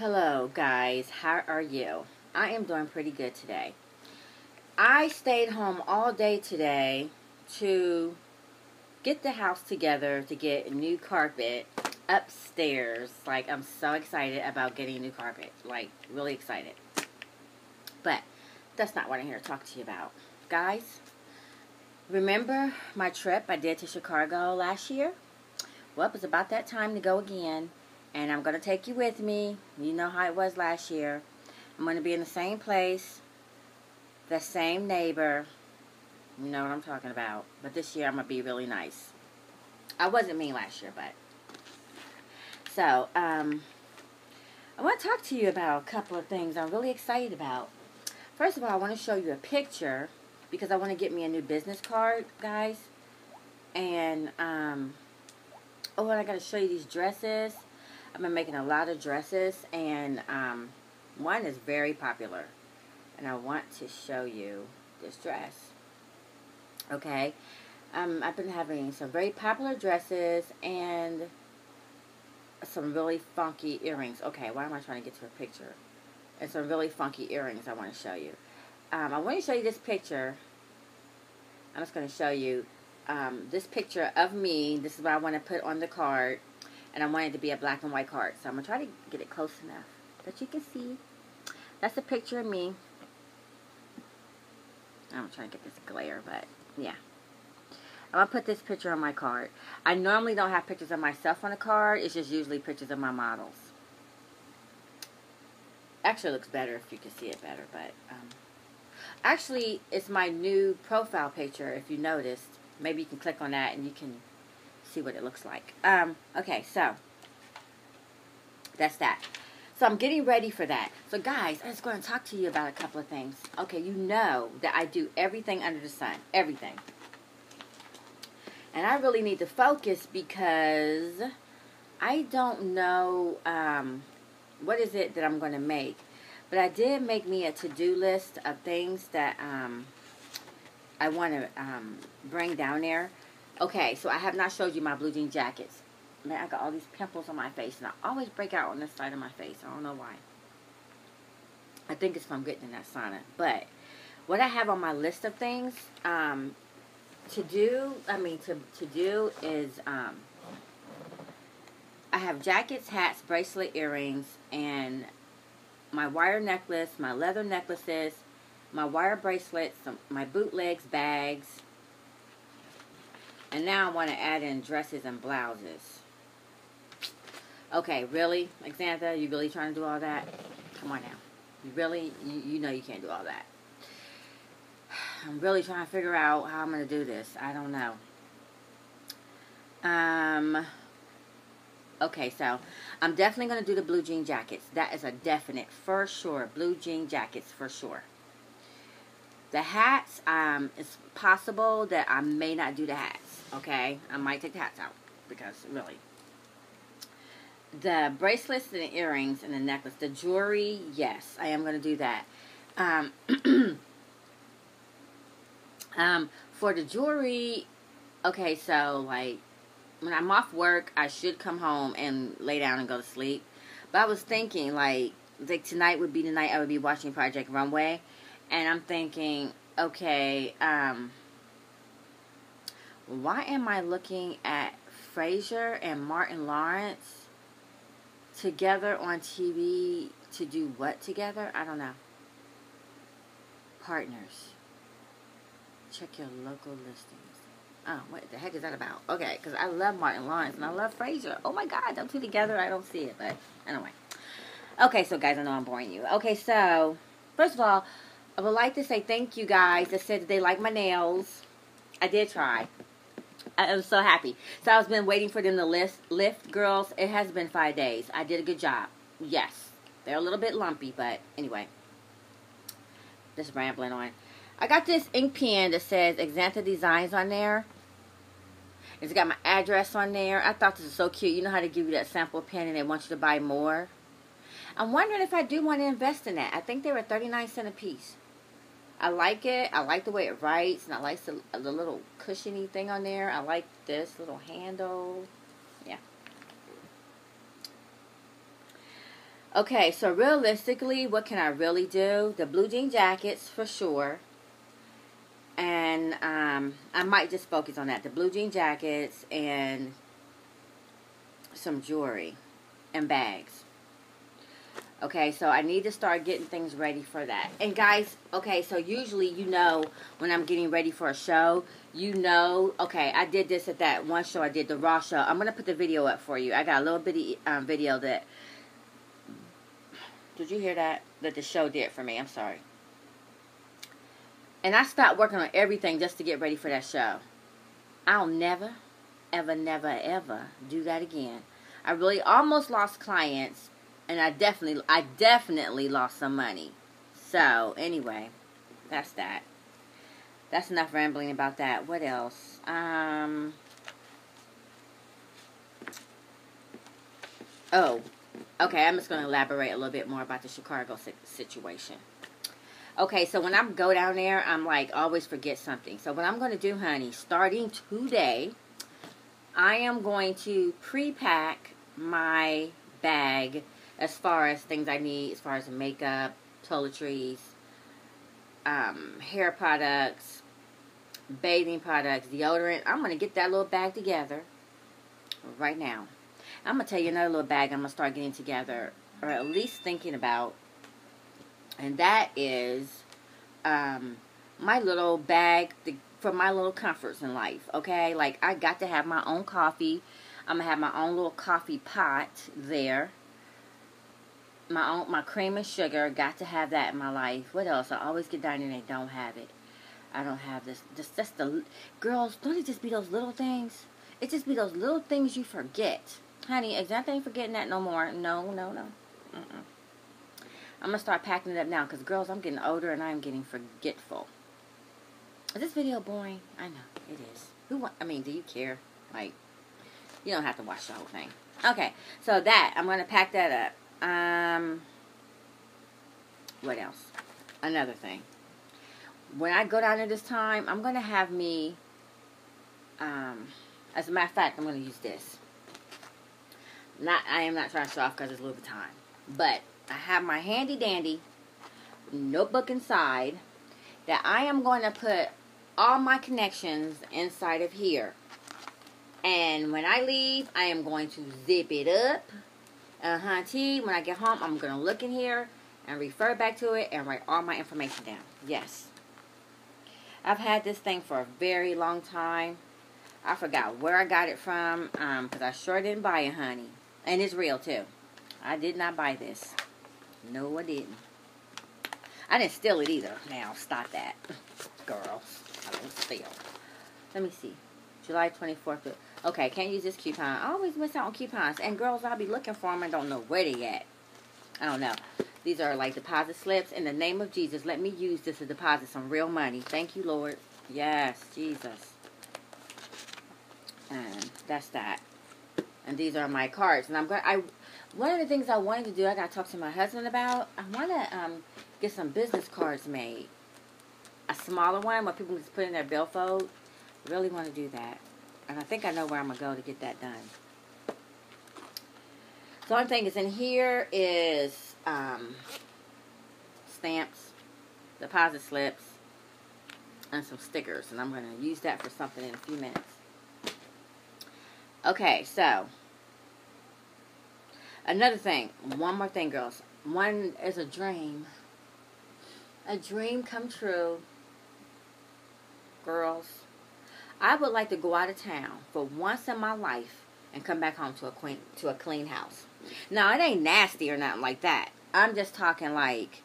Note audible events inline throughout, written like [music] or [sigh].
Hello, guys. How are you? I am doing pretty good today. I stayed home all day today to get the house together to get new carpet upstairs. Like, I'm so excited about getting new carpet. Like, really excited. But that's not what I'm here to talk to you about. Guys, remember my trip I did to Chicago last year? Well, it was about that time to go again and I'm going to take you with me. You know how it was last year. I'm going to be in the same place, the same neighbor. You know what I'm talking about. But this year I'm going to be really nice. I wasn't mean last year, but. So, um, I want to talk to you about a couple of things I'm really excited about. First of all, I want to show you a picture because I want to get me a new business card, guys. And, um, oh, and I got to show you these dresses. I've been making a lot of dresses and um, one is very popular and I want to show you this dress. Okay? Um, I've been having some very popular dresses and some really funky earrings. Okay why am I trying to get to a picture? And some really funky earrings I want to show you. Um, I want to show you this picture. I'm just going to show you um, this picture of me. This is what I want to put on the card and I want it to be a black and white card. So I'm going to try to get it close enough that you can see. That's a picture of me. I'm trying to get this glare, but yeah. I'm going to put this picture on my card. I normally don't have pictures of myself on a card. It's just usually pictures of my models. Actually, looks better if you can see it better, but um, actually, it's my new profile picture. If you noticed, maybe you can click on that and you can see what it looks like. Um, okay, so that's that. So I'm getting ready for that. So guys, I was going to talk to you about a couple of things. Okay, you know that I do everything under the sun. Everything. And I really need to focus because I don't know um, what is it that I'm going to make. But I did make me a to-do list of things that um, I want to um, bring down there. Okay, so I have not showed you my blue jean jackets. Man, I got all these pimples on my face, and I always break out on this side of my face. I don't know why. I think it's from getting in that sauna. But what I have on my list of things um, to do, I mean, to, to do is um, I have jackets, hats, bracelet, earrings, and my wire necklace, my leather necklaces, my wire bracelets, some, my bootlegs, bags, and now I want to add in dresses and blouses. Okay, really, Xantha? You really trying to do all that? Come on now. You really, you, you know you can't do all that. [sighs] I'm really trying to figure out how I'm going to do this. I don't know. Um, okay, so I'm definitely going to do the blue jean jackets. That is a definite, for sure. Blue jean jackets, for sure. The hats, um, it's possible that I may not do the hats, okay? I might take the hats out because, really. The bracelets and the earrings and the necklace. The jewelry, yes, I am going to do that. Um, [clears throat] um, for the jewelry, okay, so, like, when I'm off work, I should come home and lay down and go to sleep. But I was thinking, like, like tonight would be the night I would be watching Project Runway and I'm thinking, okay, um, why am I looking at Frasier and Martin Lawrence together on TV to do what together? I don't know. Partners. Check your local listings. Oh, what the heck is that about? Okay, because I love Martin Lawrence and I love Frasier. Oh my God, them two together, I don't see it, but anyway. Okay, so guys, I know I'm boring you. Okay, so first of all, I would like to say thank you guys that said that they like my nails. I did try. I am so happy. So I've been waiting for them to lift, lift, girls. It has been five days. I did a good job. Yes. They're a little bit lumpy, but anyway. Just rambling on. I got this ink pen that says Xantha Designs on there. It's got my address on there. I thought this was so cute. You know how to give you that sample pen and they want you to buy more? I'm wondering if I do want to invest in that. I think they were 39 cents a piece. I like it. I like the way it writes, and I like the, the little cushiony thing on there. I like this little handle. Yeah. Okay, so realistically, what can I really do? The blue jean jackets for sure. And um, I might just focus on that. The blue jean jackets and some jewelry and bags. Okay, so I need to start getting things ready for that. And guys, okay, so usually you know when I'm getting ready for a show, you know, okay, I did this at that one show I did, the Raw show. I'm going to put the video up for you. I got a little bitty um, video that, did you hear that? That the show did for me. I'm sorry. And I stopped working on everything just to get ready for that show. I'll never, ever, never, ever do that again. I really almost lost clients and I definitely I definitely lost some money. So, anyway, that's that. That's enough rambling about that. What else? Um Oh, okay, I'm just going to elaborate a little bit more about the Chicago situation. Okay, so when I go down there, I'm like, always forget something. So what I'm going to do, honey, starting today, I am going to pre-pack my bag as far as things I need, as far as makeup, toiletries, um, hair products, bathing products, deodorant. I'm going to get that little bag together right now. I'm going to tell you another little bag I'm going to start getting together, or at least thinking about, and that is um, my little bag to, for my little comforts in life, okay? Like, I got to have my own coffee. I'm going to have my own little coffee pot there my own my cream and sugar. Got to have that in my life. What else? I always get down and they don't have it. I don't have this. Just just the girls. Don't it just be those little things? It just be those little things you forget, honey. Exactly, ain't forgetting that no more. No, no, no. Mm-mm. I'm gonna start packing it up now, cause girls, I'm getting older and I'm getting forgetful. Is this video boring? I know it is. Who? I mean, do you care? Like, you don't have to watch the whole thing. Okay, so that I'm gonna pack that up. Um, what else? Another thing. When I go down there this time, I'm going to have me, um, as a matter of fact, I'm going to use this. Not, I am not trying to show off because it's Louis Vuitton. But I have my handy dandy notebook inside that I am going to put all my connections inside of here. And when I leave, I am going to zip it up uh-huh, T, when I get home, I'm going to look in here and refer back to it and write all my information down. Yes. I've had this thing for a very long time. I forgot where I got it from because um, I sure didn't buy it, honey. And it's real, too. I did not buy this. No, I didn't. I didn't steal it either. Now, stop that. [laughs] Girls, I don't steal. Let me see. July 24th. Okay, can't use this coupon. I always miss out on coupons. And girls, I'll be looking for them and don't know where they at. I don't know. These are like deposit slips. In the name of Jesus, let me use this to deposit some real money. Thank you, Lord. Yes, Jesus. And that's that. And these are my cards. And I'm going I one of the things I wanted to do, I got to talk to my husband about. I want to um, get some business cards made. A smaller one where people can just put in their billfold. Really want to do that. And I think I know where I'm going to go to get that done. So one thing is in here is um, stamps, deposit slips, and some stickers. And I'm going to use that for something in a few minutes. Okay, so another thing. One more thing, girls. One is a dream. A dream come true. Girls I would like to go out of town for once in my life and come back home to a clean to a clean house. Now it ain't nasty or nothing like that. I'm just talking like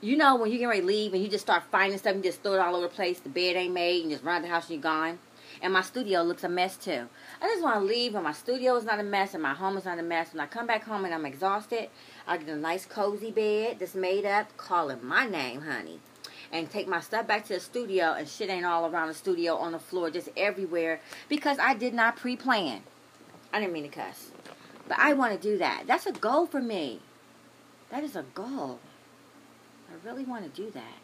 you know when you get ready to leave and you just start finding stuff and just throw it all over the place, the bed ain't made and just run the house and you're gone. And my studio looks a mess too. I just want to leave and my studio is not a mess and my home is not a mess. When I come back home and I'm exhausted, I get a nice cozy bed that's made up, calling my name, honey and take my stuff back to the studio and shit ain't all around the studio on the floor, just everywhere because I did not pre plan. I didn't mean to cuss. But I want to do that. That's a goal for me. That is a goal. I really want to do that.